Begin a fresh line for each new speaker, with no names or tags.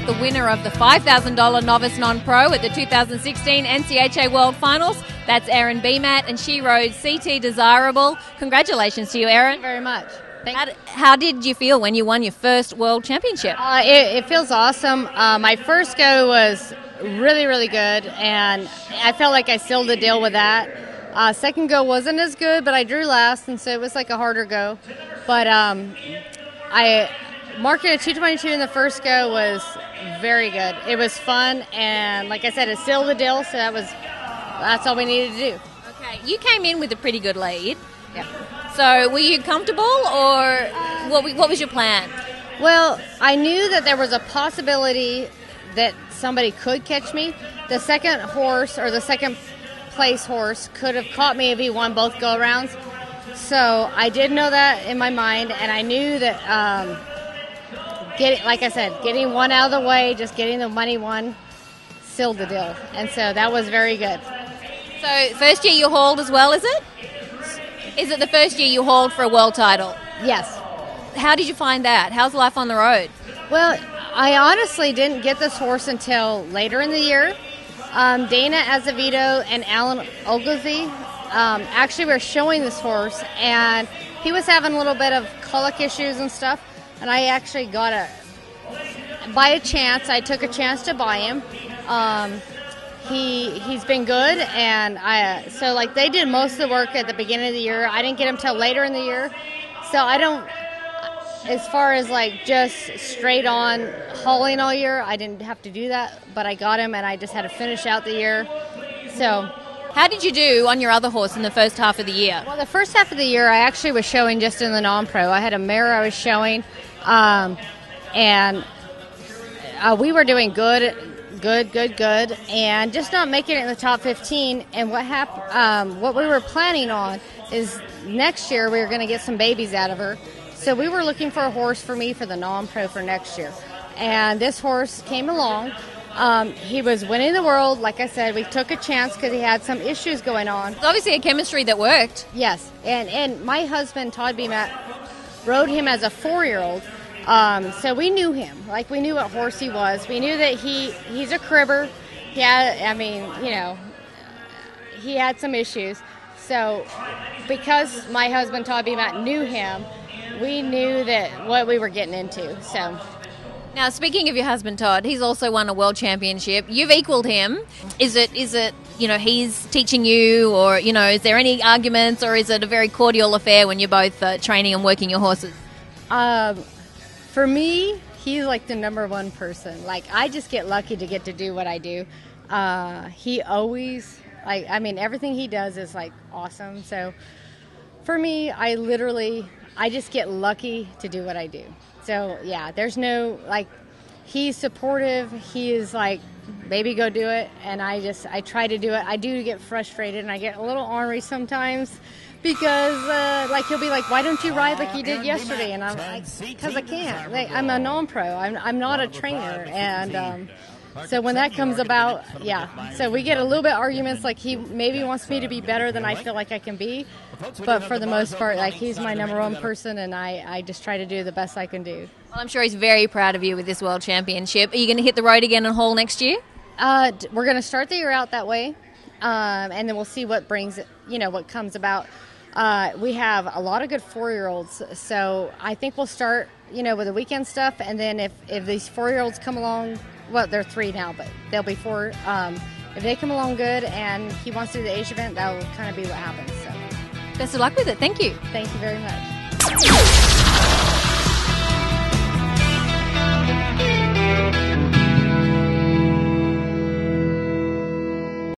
got the winner of the $5,000 Novice Non Pro at the 2016 NCHA World Finals. That's Erin Bimat, and she rode CT Desireable. Congratulations to you, Erin.
very much.
How, how, did you feel when you won your first World Championship?
Uh, it, it, feels awesome. Uh, my first go was really, really good, and I felt like I sealed the deal with that. Uh, second go wasn't as good, but I drew last, and so it was like a harder go. But um, I marking a 222 in the first go was very good. It was fun, and like I said, it sealed the deal. So that was that's all we needed to do.
Okay, you came in with a pretty good lead.
Yeah.
So were you comfortable, or what? What was your plan?
Well, I knew that there was a possibility that somebody could catch me. The second horse or the second place horse could have caught me if he won both go rounds. So I did know that in my mind, and I knew that um, getting, like I said, getting one out of the way, just getting the money one, sealed the deal, and so that was very good.
So first year you hauled as well, is it? Is it the first year you hauled for a world title?
Yes.
How did you find that? How's life on the road?
Well, I honestly didn't get this horse until later in the year. Um, Dana Azevedo and Alan Ogilvy um, actually were showing this horse, and he was having a little bit of colic issues and stuff. And I actually got a, by a chance, I took a chance to buy him. Um, he he's been good, and I so like they did most of the work at the beginning of the year. I didn't get him till later in the year, so I don't. As far as like just straight on hauling all year, I didn't have to do that, but I got him, and I just had to finish out the year. So
how did you do on your other horse in the first half of the year?
Well, the first half of the year, I actually was showing just in the non pro. I had a mare I was showing, um, and uh, we were doing good, good, good, good, and just not making it in the top 15. And what happened? Um, what we were planning on is next year we were going to get some babies out of her. So we were looking for a horse for me for the non pro for next year. And this horse came along. Um, he was winning the world. Like I said, we took a chance because he had some issues going on.
It's obviously a chemistry that worked.
Yes, and and my husband Todd Bimat rode him as a four-year-old, um, so we knew him. Like we knew what horse he was. We knew that he he's a cribber. Yeah, I mean, you know, he had some issues. So because my husband Todd Bimat knew him, we knew that what we were getting into. So
now, speaking of your husband Todd, he's also won a world championship. You've equaled him. Is it is it you know he's teaching you, or you know, is there any arguments, or is it a very cordial affair when you're both uh, training and working your horses?
Um, for me, he's like the number one person. Like I just get lucky to get to do what I do. Uh, he always like I mean everything he does is like awesome. So for me, I literally I just get lucky to do what I do. So yeah, there's no like he's supportive. He is like, baby, go do it. And I just I try to do it. I do get frustrated and I get a little ornery sometimes because uh, like he'll be like, why don't you ride like you did yesterday? And I'm like, because I can't. Like, I'm a non-pro. I'm I'm not a trainer and. Um, so when that comes about, yeah. So we get a little bit arguments like he maybe wants me to be better than I feel like I can be, but for the most part, like he's my number one person, and I I just try to do the best I can do.
Well, I'm sure he's very proud of you with this world championship. Are you going to hit the road again and haul next year?
Uh, we're going to start the year out that way, um, and then we'll see what brings you know what comes about. Uh, we have a lot of good four-year-olds, so I think we'll start you know with the weekend stuff, and then if if these four-year-olds come along well, they're three now, but they'll be four. Um, if they come along good and he wants to do the age event, that will kind of be what happens. So,
best of luck with it. Thank you.
Thank you very much.